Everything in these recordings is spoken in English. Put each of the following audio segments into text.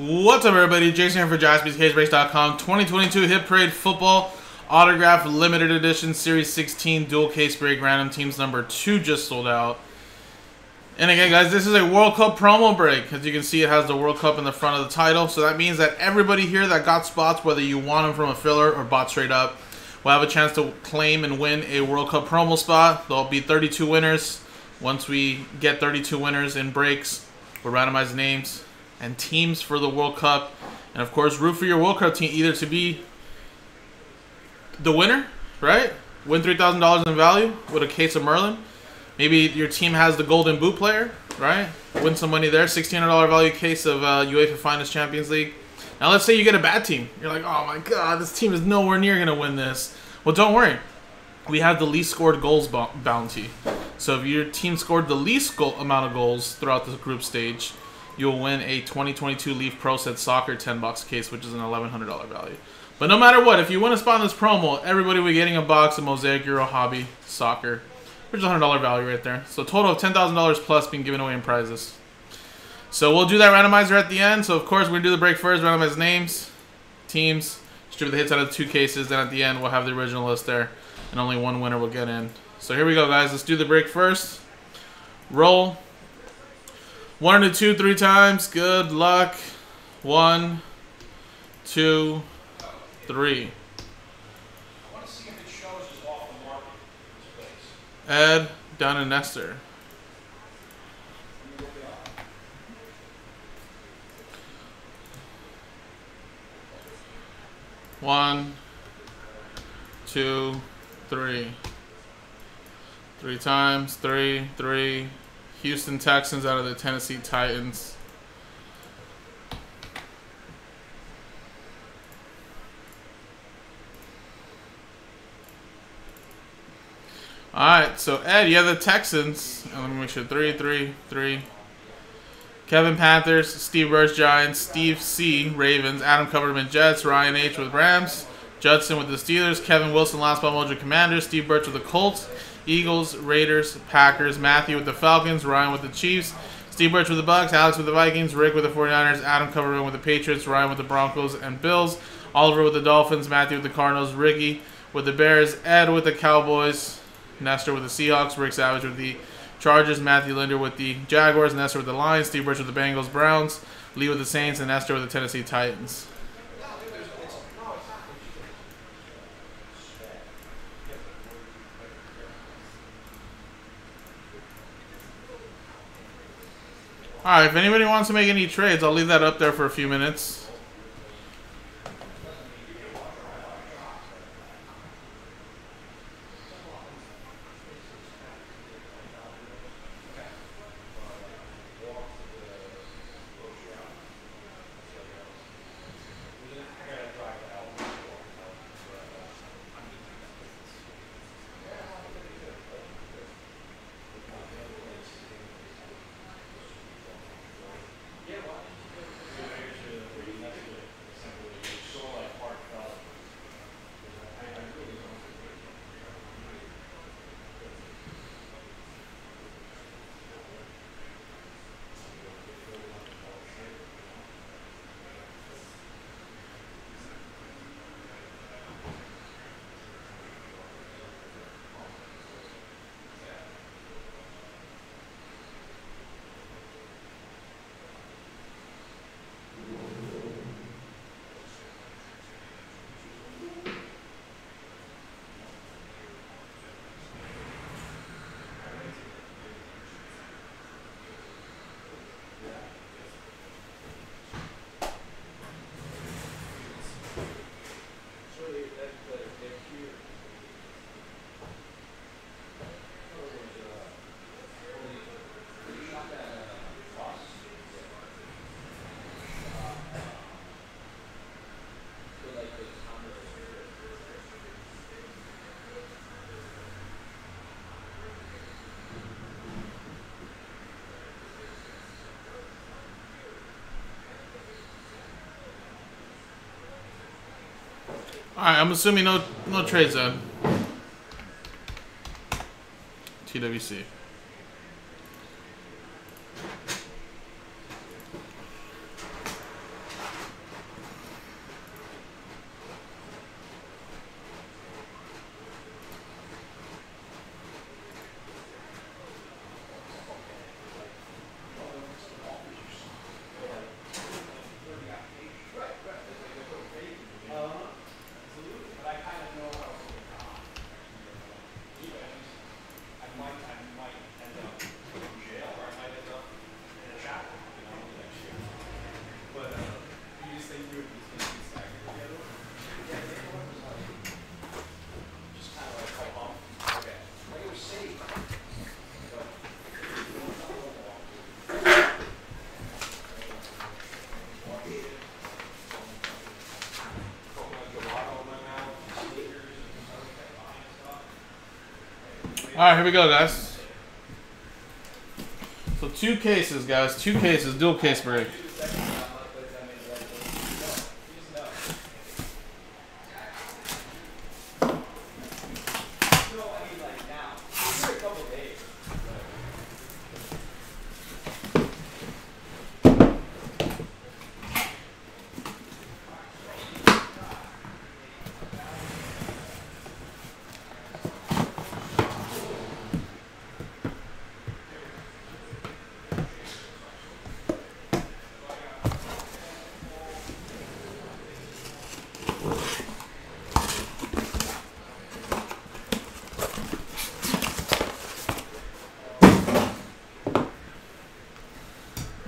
What's up, everybody? Jason here for JaspysCaseBreaks.com. 2022 Hit Parade Football Autograph Limited Edition Series 16 Dual Case Break Random Teams number 2 just sold out. And again, guys, this is a World Cup promo break. As you can see, it has the World Cup in the front of the title. So that means that everybody here that got spots, whether you want them from a filler or bought straight up, will have a chance to claim and win a World Cup promo spot. There'll be 32 winners. Once we get 32 winners in breaks, we'll randomize names and teams for the World Cup. And of course, root for your World Cup team either to be the winner, right? Win $3,000 in value with a case of Merlin. Maybe your team has the Golden Boot player, right? Win some money there. $1,600 value case of uh, UEFA Finest Champions League. Now, let's say you get a bad team. You're like, oh my God, this team is nowhere near going to win this. Well, don't worry. We have the least scored goals bounty. So if your team scored the least amount of goals throughout the group stage, you'll win a 2022 Leaf Pro Set Soccer 10 box case, which is an $1,100 value. But no matter what, if you win a spot in this promo, everybody will be getting a box of Mosaic Euro Hobby Soccer, which is a $100 value right there. So total of $10,000 plus being given away in prizes. So we'll do that randomizer at the end. So of course, we're to do the break first, randomize names, teams, distribute the hits out of the two cases. Then at the end, we'll have the original list there. And only one winner will get in. So here we go, guys. Let's do the break first. Roll. One to two, three times. Good luck. One, two, three. Ed, down to Nestor. One, two, three. Three times, three, three, Houston Texans out of the Tennessee Titans. All right, so Ed, you have the Texans. Oh, let me make sure. Three, three, three. Kevin Panthers, Steve Birch Giants, Steve C Ravens, Adam Coverman Jets, Ryan H with Rams, Judson with the Steelers, Kevin Wilson Last Ball Mojo Commanders, Steve Birch with the Colts, Eagles, Raiders, Packers, Matthew with the Falcons, Ryan with the Chiefs, Steve Birch with the Bucks, Alex with the Vikings, Rick with the 49ers, Adam Coverman with the Patriots, Ryan with the Broncos and Bills, Oliver with the Dolphins, Matthew with the Cardinals, Ricky with the Bears, Ed with the Cowboys, Nestor with the Seahawks, Rick Savage with the Chargers, Matthew Linder with the Jaguars, Nestor with the Lions, Steve Birch with the Bengals, Browns, Lee with the Saints, and Nestor with the Tennessee Titans. Alright, if anybody wants to make any trades, I'll leave that up there for a few minutes. Alright, I'm assuming no no trade zone. TWC. Alright, here we go, guys. So two cases, guys. Two cases. Dual case break.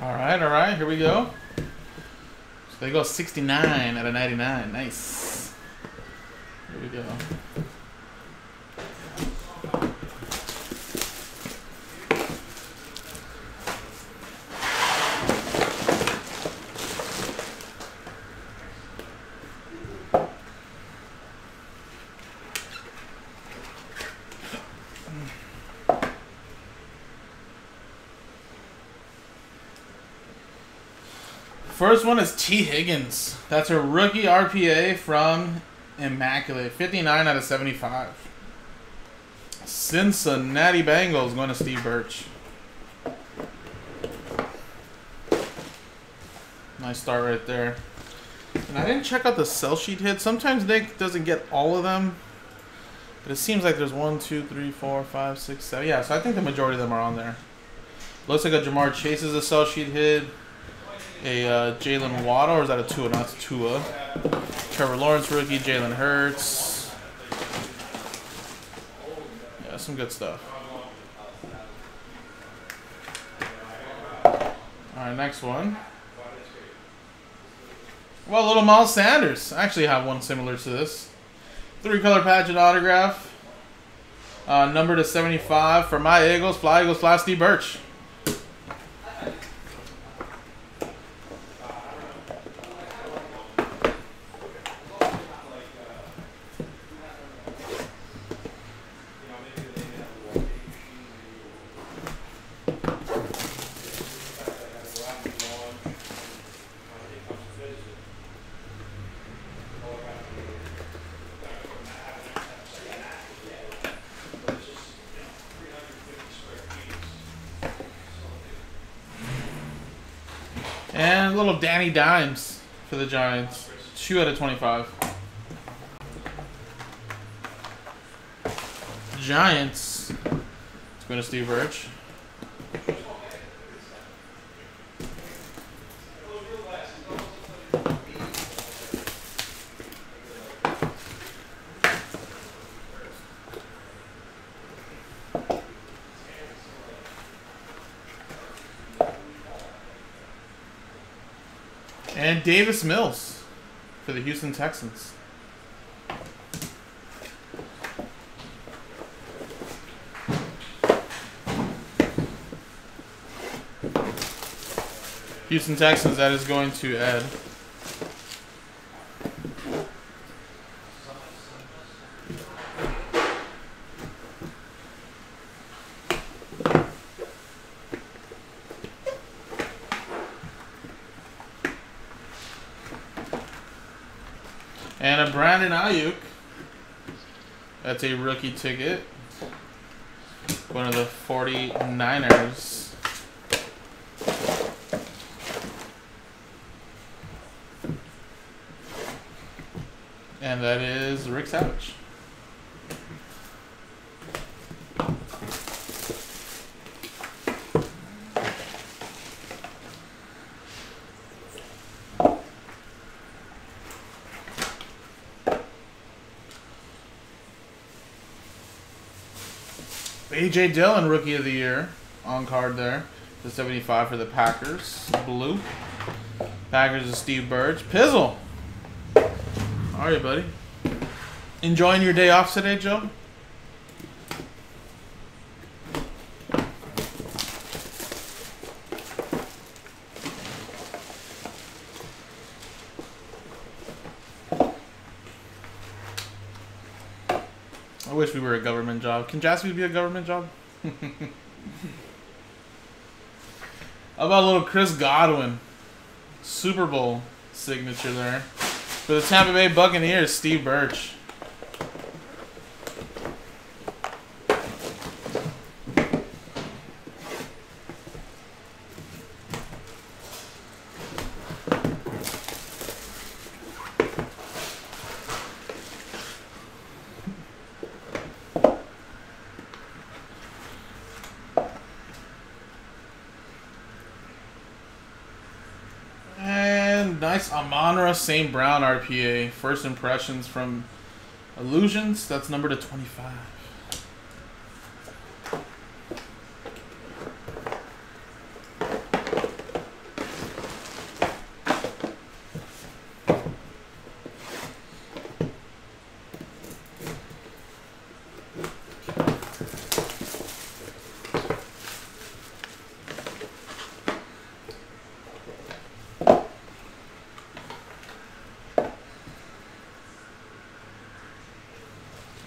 All right, all right, here we go. So they go 69 out of 99. Nice. Here we go. First one is Tee Higgins. That's a rookie RPA from Immaculate. 59 out of 75. Cincinnati Bengals going to Steve Birch. Nice start right there. And I didn't check out the sell sheet hit. Sometimes Nick doesn't get all of them. But it seems like there's one, two, three, four, five, six, seven. Yeah, so I think the majority of them are on there. Looks like a Ja'Marr Chase is a sell sheet hit a uh, Jalen Waddle, or is that a Tua? Not Tua. Trevor Lawrence rookie, Jalen Hurts. Yeah, some good stuff. Alright, next one. Well, little Miles Sanders. I actually have one similar to this. Three color patch and autograph. Uh, number to 75 for my Eagles. Fly Eagles, Fly Steve Birch. And little Danny Dimes for the Giants. 2 out of 25. Giants. It's going to Steve Birch. And Davis Mills for the Houston Texans. Houston Texans, that is going to Ed. And a Brandon Aiyuk. That's a rookie ticket. One of the 49ers. And that is Rick Savage. AJ Dillon, rookie of the year, on card there. The 75 for the Packers. Blue. Packers is Steve Birch. Pizzle. Are you, buddy? Enjoying your day off today, Joe? I wish we were a government job. Can Jaspys be a government job? How about little Chris Godwin? Super Bowl signature there. For the Tampa Bay Buccaneers, Steve Birch. And Amon-Ra St. Brown RPA. First impressions from Illusions. That's number to 25.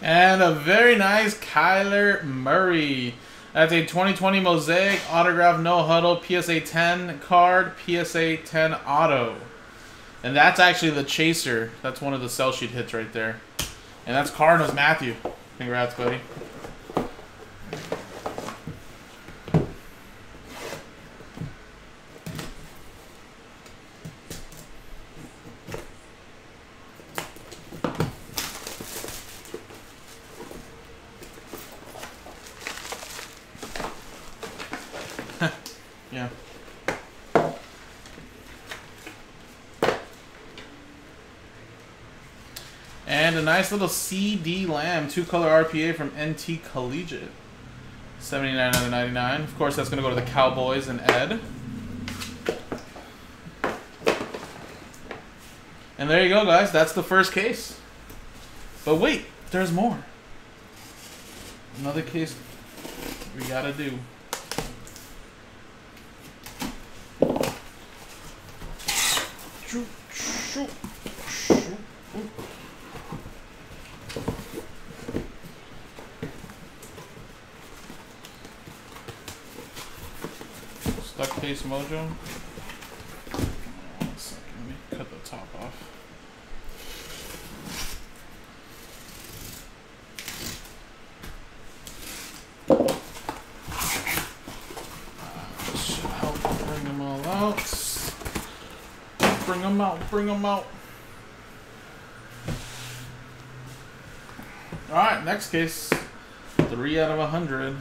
And a very nice Kyler Murray. That's a 2020 Mosaic Autograph No Huddle PSA 10 card, PSA 10 auto. And that's actually the Chaser. That's one of the sell sheet hits right there. And that's Cardinals Matthew. Congrats, buddy. Yeah. And a nice little CeeDee Lamb, two color RPA from NT Collegiate. 79 out of 99. Of course, that's going to go to the Cowboys and Ed. And there you go, guys. That's the first case. But wait, there's more. Another case we got to do. Stuck case mojo. Let me cut the top off. Uh, bring them all out. Bring them out, bring them out. Alright, next case. Three out of a hundred.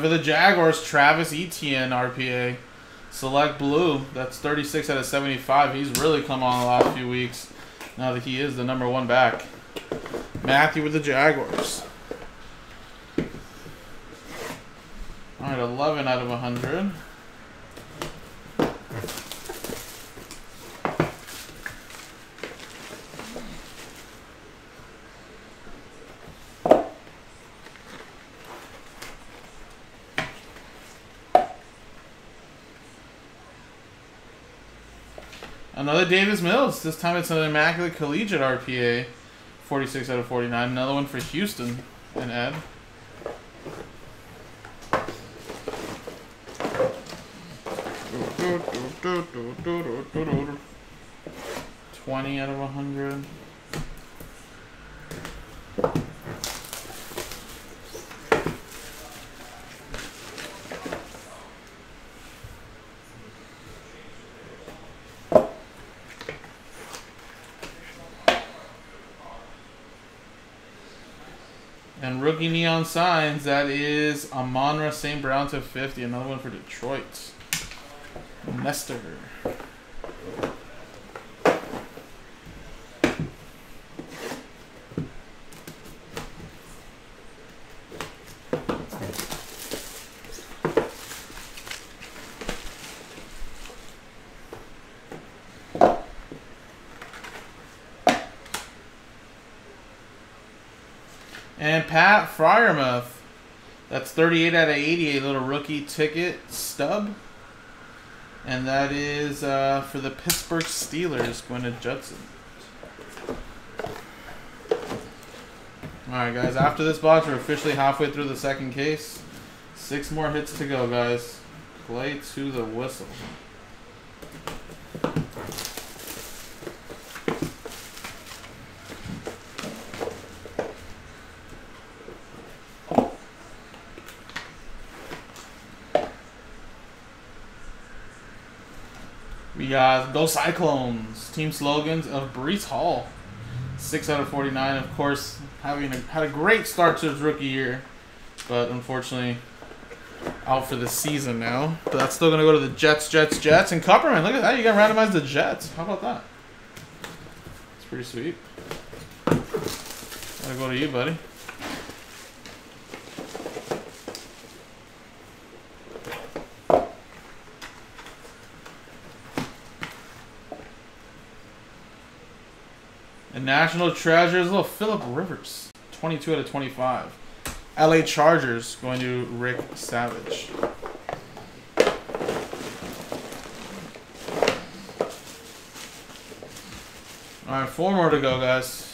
For the Jaguars, Travis Etienne RPA. Select blue. That's 36 out of 75. He's really come on the last few weeks. Now that he is the number one back. Matthew with the Jaguars. Alright, 11 out of 100. Another Davis Mills. This time it's an Immaculate Collegiate RPA. 46 out of 49. Another one for Houston and Ed. Twenty out of a hundred. And rookie neon signs, that is Amon-Ra St. Brown to 50. Another one for Detroit. Nestor. That's 38 out of 88, little rookie ticket stub. And that is uh, for the Pittsburgh Steelers, Gwyneth Judson. Alright, guys, after this box, we're officially halfway through the second case. Six more hits to go, guys. Play to the whistle. Got Go Cyclones. Team slogans of Breece Hall. 6 out of 49. Of course, having a, had a great start to his rookie year. But unfortunately, out for the season now. But that's still going to go to the Jets, Jets, Jets. And Copperman, look at that. You got randomized the Jets. How about that? It's pretty sweet. Gotta go to you, buddy. National Treasures, little Philip Rivers. 22 out of 25. LA Chargers going to Rick Savage. All right, four more to go, guys.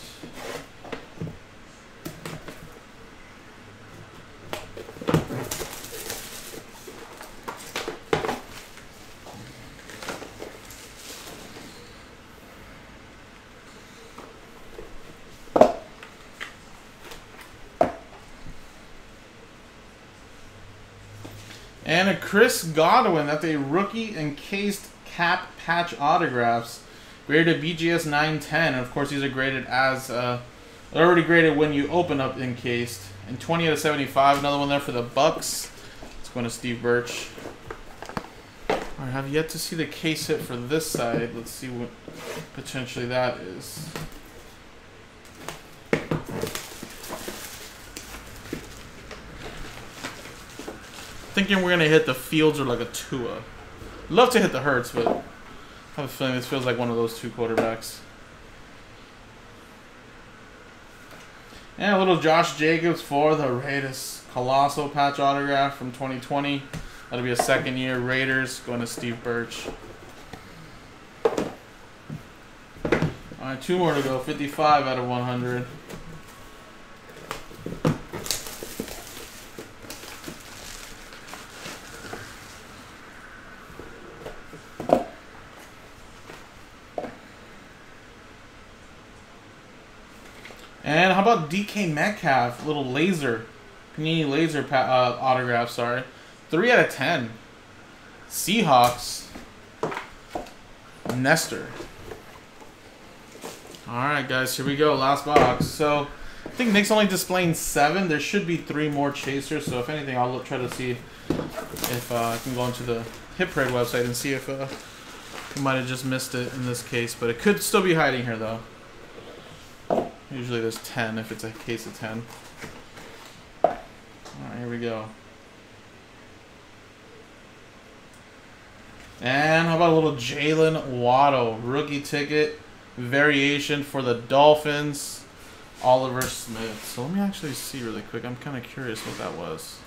And a Chris Godwin. That's a rookie encased cap patch autographs. Graded BGS 910. And of course, these are graded as uh, they're already graded when you open up encased. And 20 out of 75. Another one there for the Bucks. It's going to Steve Birch. I have yet to see the case hit for this side. Let's see what potentially that is. Thinking we're gonna hit the Fields or like a Tua. Love to hit the Hurts, but I have a feeling this feels like one of those two quarterbacks. And a little Josh Jacobs for the Raiders. Colossal patch autograph from 2020. That'll be a second year Raiders going to Steve Birch. Alright, two more to go. 55 out of 100. And how about DK Metcalf, little laser, Panini laser uh, autograph, sorry. 3 out of 10. Seahawks. Nestor. Alright, guys, here we go. Last box. So, I think Nick's only displaying 7. There should be 3 more chasers. So, if anything, I'll try to see if uh, I can go into the Hit Parade website and see if uh, we might have just missed it in this case. But it could still be hiding here, though. Usually there's 10 if it's a case of 10. Alright, here we go. And how about a little Jalen Waddle rookie ticket variation for the Dolphins, Oliver Smith. So let me actually see really quick. I'm kind of curious what that was.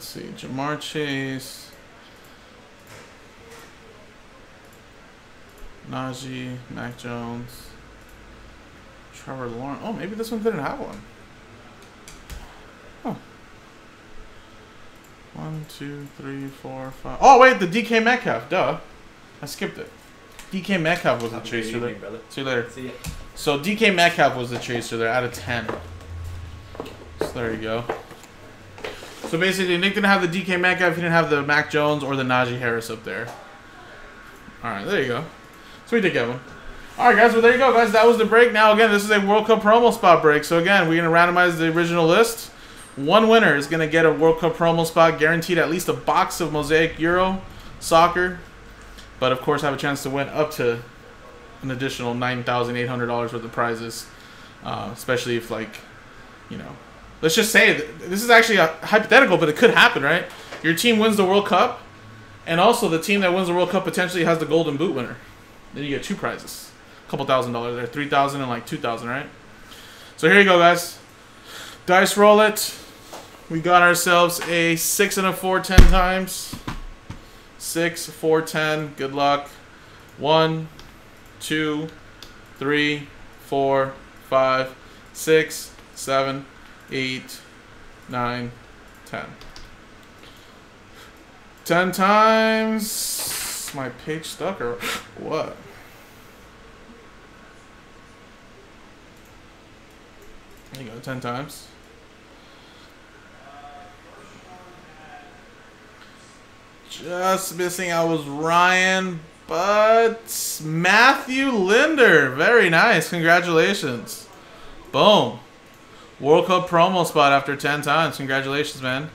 Let's see, Ja'Marr Chase, Najee, Mac Jones, Trevor Lawrence. Oh, maybe this one didn't have one. Oh. One, two, three, four, five. Oh, wait, the DK Metcalf. Duh. I skipped it. DK Metcalf was the chaser there. See you later. See ya. So DK Metcalf was the chaser there out of 10. So there you go. So basically, Nick didn't have the DK Metcalf, he didn't have the Mac Jones or the Najee Harris up there. Alright, there you go. So we did get one. Alright, guys, well, there you go, guys. That was the break. Now, again, this is a World Cup promo spot break. So, again, we're going to randomize the original list. One winner is going to get a World Cup promo spot, guaranteed at least a box of Mosaic Euro soccer. But, of course, have a chance to win up to an additional $9,800 worth of prizes. uh, especially if like, you know, let's just say this is actually a hypothetical, but it could happen, right? Your team wins the World Cup, and also the team that wins the World Cup potentially has the Golden Boot winner. Then you get two prizes, a couple thousand dollars there, three thousand and like two thousand, right? So here you go, guys. Dice roll it. We got ourselves a six and a four ten times. Six, four, ten. Good luck. One, two, three, four, five, six, seven, eight, nine, ten. Ten times. My page stuck or what? There you go, ten times. Just missing out was Ryan, but Matthew Linder. Very nice. Congratulations. Boom. World Cup promo spot after 10 times. Congratulations, man.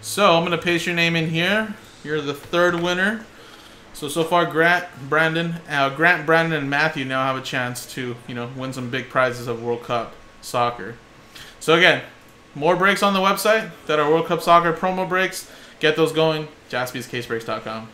So, I'm going to paste your name in here. You're the third winner. So, so far, Grant, Brandon, uh, Grant, Brandon, and Matthew now have a chance to, you know, win some big prizes of World Cup soccer. So, again, more breaks on the website that are World Cup soccer promo breaks. Get those going. JaspysCaseBreaks.com.